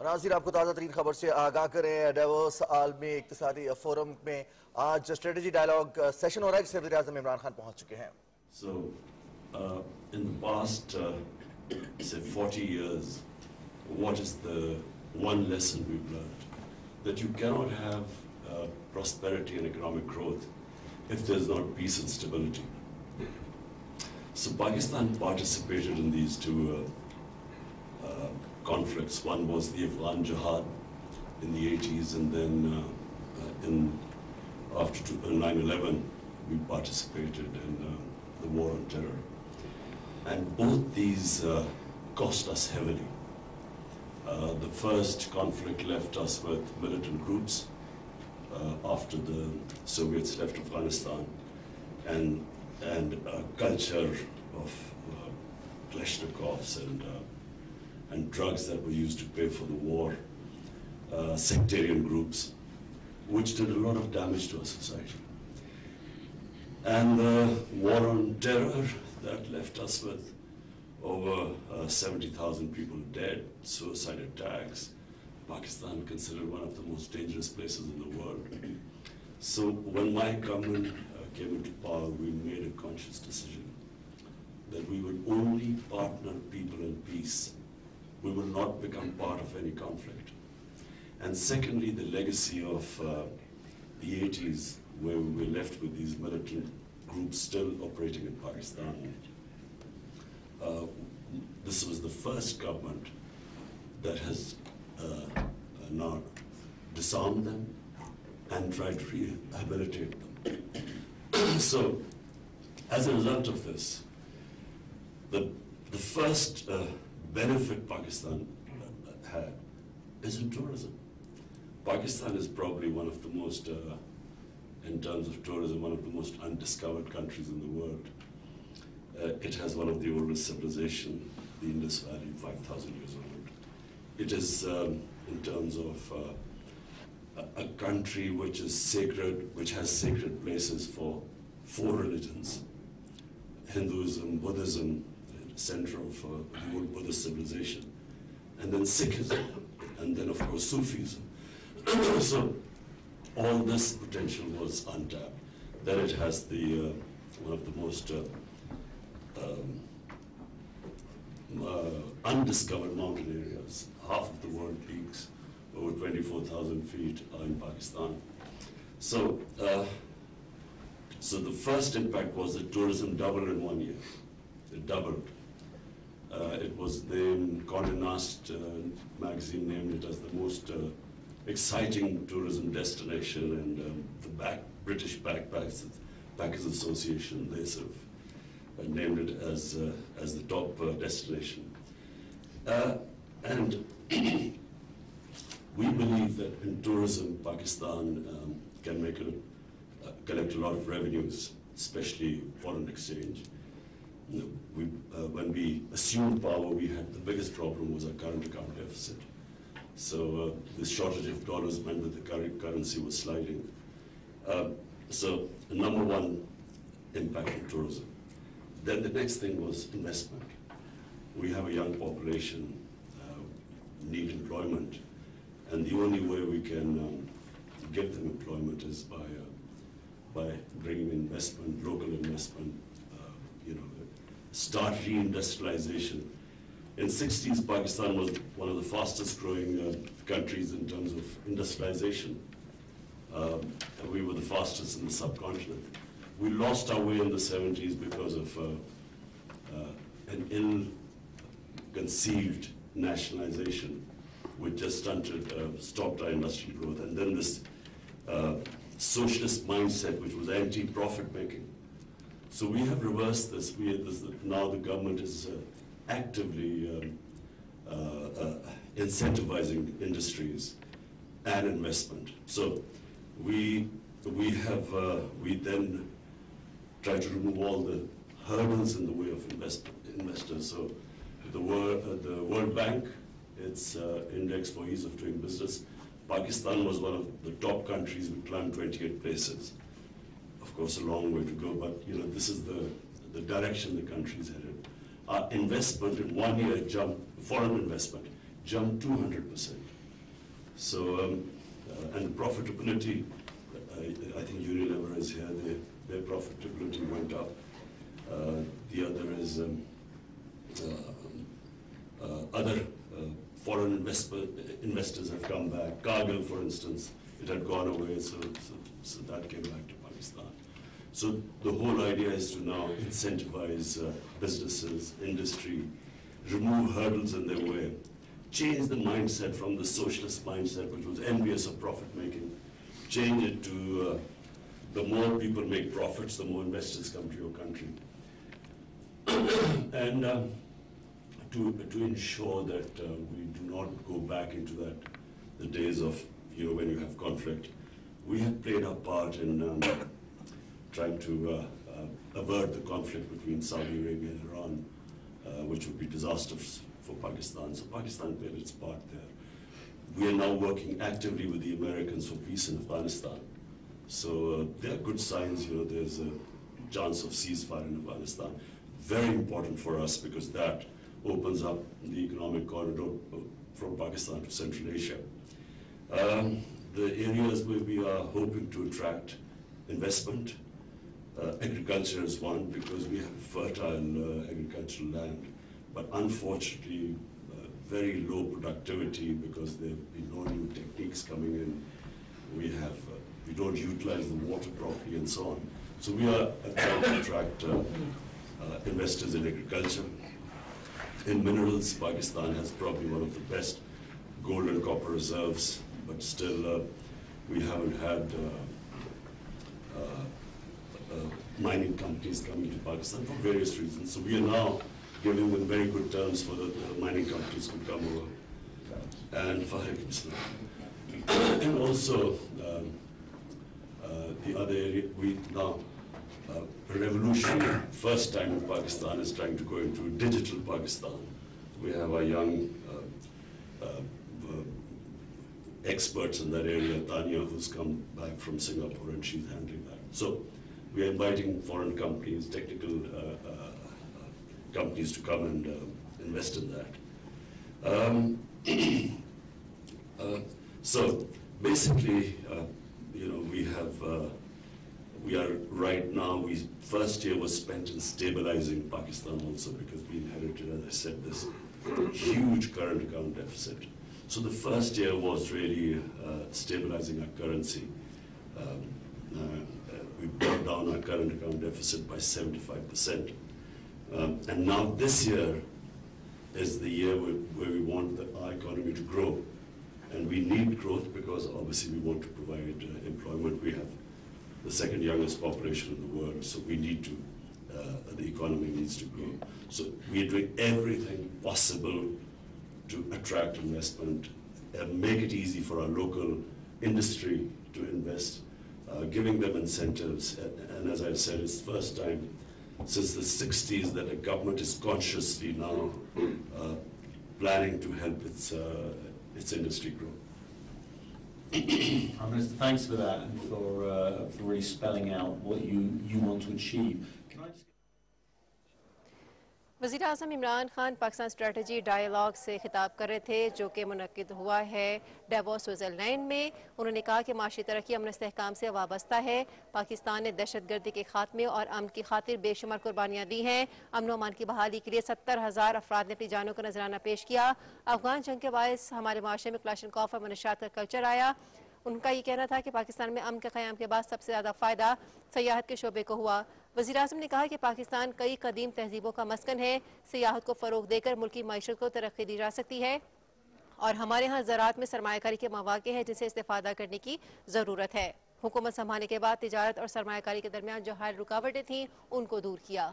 ناظرین آپ کو تازہ ترین خبر سے آگاہ کر رہے ہیں ڈیورس عالمی اقتصادی فورم میں آج سٹریٹیجی ڈائلوگ سیشن ہو رہا ہے جسے وزیراعظم عمران خان پہنچ چکے ہیں۔ سو ان دی پاسٹ سے forty years what is the one lesson we learn that you can not have prosperity and economic growth if there is not peace and stability so Pakistan participated in these two conflicts. One was the Afghan Jihad in the 80s, and then uh, uh, in after uh, 9/11, we participated in uh, the war on terror, and both these uh, cost us heavily. Uh, the first conflict left us with militant groups uh, after the Soviets left Afghanistan, and and a culture of uh, and uh, and drugs that were used to pay for the war, uh, sectarian groups, which did a lot of damage to our society. And the war on terror that left us with over uh, 70,000 people dead, suicide attacks. Pakistan considered one of the most dangerous places in the world. So when my government uh, came into power, we made a conscious decision that we would only partner people in peace. We will not become part of any conflict. And secondly, the legacy of uh, the 80s, where we were left with these militant groups still operating in Pakistan. Uh, this was the first government that has uh, uh, disarmed them and tried to rehabilitate them. so, as a result of this, the, the first uh, benefit Pakistan uh, had is in tourism. Pakistan is probably one of the most, uh, in terms of tourism, one of the most undiscovered countries in the world. Uh, it has one of the oldest civilizations, the Indus Valley, 5,000 years old. It is, um, in terms of uh, a, a country which is sacred, which has sacred places for four religions, Hinduism, Buddhism, of uh, the old Buddhist civilization, and then Sikhism, and then of course Sufism. so all this potential was untapped. Then it has the uh, one of the most uh, um, uh, undiscovered mountain areas. Half of the world peaks, over 24,000 feet, are in Pakistan. So, uh, so the first impact was that tourism doubled in one year. It doubled. Uh, it was then Condé Nast uh, magazine named it as the most uh, exciting tourism destination, and um, the back, British Backpackers, Backers Association, they sort of named it as, as the top destination. And we believe that in tourism, Pakistan um, can make a, uh, collect a lot of revenues, especially foreign exchange. You know, we, uh, when we assumed power, we had the biggest problem was our current account deficit. So uh, the shortage of dollars meant that the current currency was sliding. Uh, so number one impact on tourism. Then the next thing was investment. We have a young population, uh, need employment, and the only way we can um, give them employment is by uh, by bringing investment, local investment, you know, start reindustrialization. In 60s, Pakistan was one of the fastest growing uh, countries in terms of industrialization. Um, we were the fastest in the subcontinent. We lost our way in the 70s because of uh, uh, an ill-conceived nationalization, which just stunted, uh, stopped our industrial growth. And then this uh, socialist mindset, which was anti-profit making. So we have reversed this. We this, now the government is uh, actively um, uh, uh, incentivizing industries and investment. So we we have uh, we then try to remove all the hurdles in the way of invest, investors. So the World, uh, the World Bank, its uh, index for ease of doing business, Pakistan was one of the top countries. We climbed 28 places. Of course, a long way to go, but you know this is the the direction the country is headed. Our investment in one year jumped, foreign investment jumped 200%. So, um, uh, and profitability, I, I think Unilever is here, they, their profitability went up. Uh, the other is um, uh, uh, other uh, foreign investors have come back. Cargill, for instance, it had gone away, so, so, so that came back to So the whole idea is to now incentivize uh, businesses, industry, remove hurdles in their way, change the mindset from the socialist mindset, which was envious of profit making, change it to uh, the more people make profits, the more investors come to your country. and um, to, to ensure that uh, we do not go back into that, the days of, you know, when you have conflict. We have played our part in um, trying to uh, uh, avert the conflict between Saudi Arabia and Iran, uh, which would be disastrous for Pakistan. So Pakistan played its part there. We are now working actively with the Americans for peace in Afghanistan. So uh, there are good signs, you know, there's a chance of ceasefire in Afghanistan. Very important for us because that opens up the economic corridor from Pakistan to Central Asia. Um, the areas where we are hoping to attract investment, uh, agriculture is one because we have fertile uh, agricultural land, but unfortunately uh, very low productivity because there have been no new techniques coming in. We have uh, we don't utilize the water properly and so on. So we are trying to attract uh, investors in agriculture. In minerals, Pakistan has probably one of the best gold and copper reserves, but still uh, we haven't had uh, uh, mining companies coming to Pakistan for various reasons. So we are now giving them very good terms for the, the mining companies to come over. And for and also um, uh, the other area, we now uh, first time in Pakistan is trying to go into digital Pakistan. We have our young uh, experts in that area, Tanya, who's come back from Singapore, and she's handling that. So we are inviting foreign companies, technical uh, uh, uh companies to come and uh, invest in that. Um, so basically, you know, we have we are right now, we first year was spent in stabilizing Pakistan also because we inherited, as I said, this huge current account deficit. So the first year was really uh, stabilizing our currency. Um, uh, we brought down our current account deficit by 75%. Um, and now this year is the year where, where we want the, our economy to grow. And we need growth because obviously we want to provide uh, employment. We have the second youngest population in the world, so we need to, uh, the economy needs to grow. So we are doing everything possible to attract investment, and make it easy for our local industry to invest, uh, giving them incentives. And, and, as I said, it's the first time since the 60s that a government is consciously now uh, planning to help its, uh, its industry grow. Prime Minister, thanks for that and for, uh, for really spelling out what you, you want to achieve. وزیر اعظم Imran Khan Pakistan strategy dialogue سے خطاب کر رہے تھے، جو کہ منعقد ہوا ہے ڈیبو سوئٹزرلینڈ میں۔ انہوں نے کہا کہ معاشی ترقی امن استحکام سے وابستہ ہے۔ پاکستان نے دہشت گردی کے خاتمے اور امن کی خاطر بے شمار قربانیاں دی ہیں۔ امن و امان کی بحالی کے لیے ستر ہزار افراد نے اپنی جانوں کا نظرانہ پیش کیا۔ افغان جنگ کے باعث ہمارے معاشرے میں کلاشن کاف اور منشیات کا کلچر آیا۔ ان کا یہ کہنا تھا کہ پاکستان میں امن کے قیام کے بعد سب سے زیادہ فائدہ سیاحت کے شعبے کو ہوا۔ وزیر اعظم نے کہا کہ پاکستان کئی قدیم تہذیبوں کا مسکن ہے، سیاحت کو فروغ دے کر ملکی معیشت کو ترقی دی جا سکتی ہے اور ہمارے ہاں زراعت میں سرمایہ کاری کے مواقع ہیں جسے استفادہ کرنے کی ضرورت ہے۔ حکومت سنبھالنے کے بعد تجارت اور سرمایہ کاری کے درمیان جو حائل رکاوٹیں تھیں، ان کو دور کیا۔